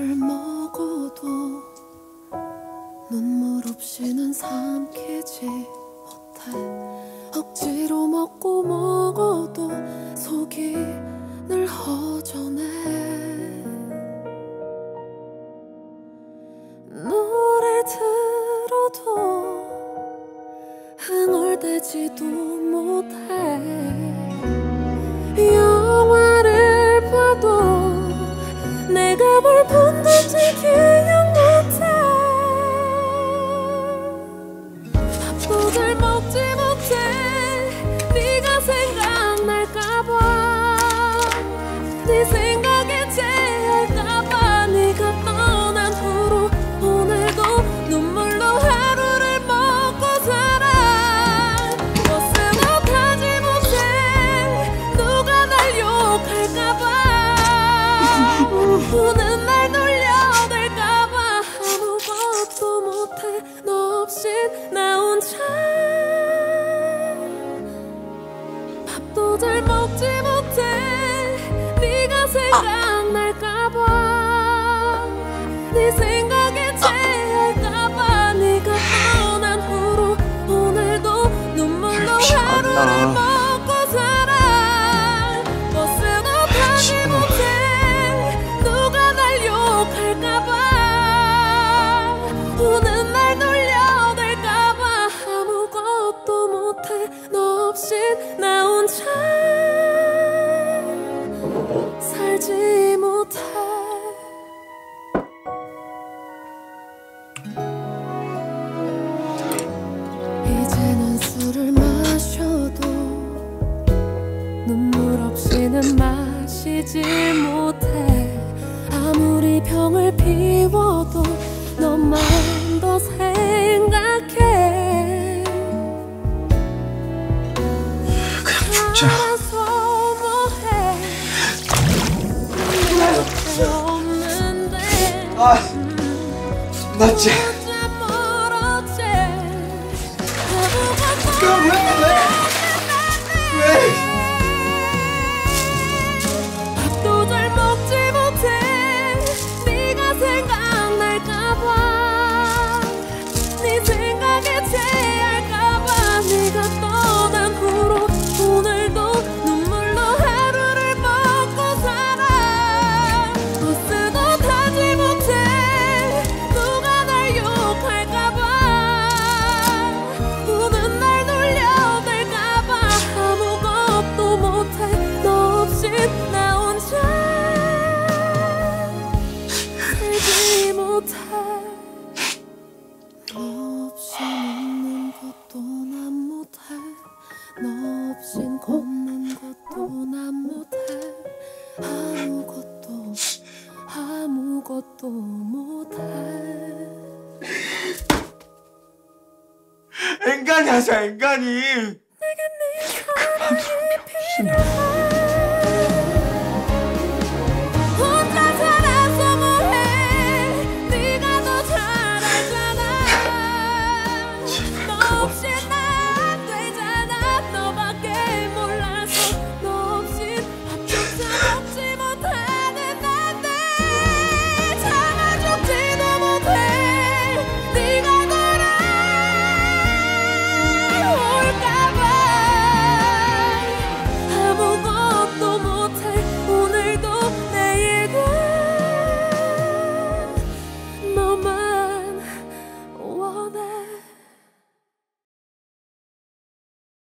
밥을 먹어도 눈물 없이는 삼키지 못해 억지로 먹고 먹어도 속이 늘 허전해. 노래 들어도 흥얼대지도 못해. 밥도 생각날까봐. 네 생각에 체할까봐. 네가 떠난 후로 오늘도 눈물로 하루를 먹고 살아. 버스도 타지 못해. 누가 날 욕할까봐. 우는 날 놀려댈까봐. 아무것도 못해. 너 없인 나 혼자 마시지 못해 아무리 병을 비워도 너만 더 생각해 그냥 죽자. 아, 맞지? 살지 못해 너 없인 웃는 것도 난 못해 너 없인 걷는 것도 난 못해 아무것도 아무것도 못해 앵간히 하자, 앵간히. 내게 네 사랑이 필요해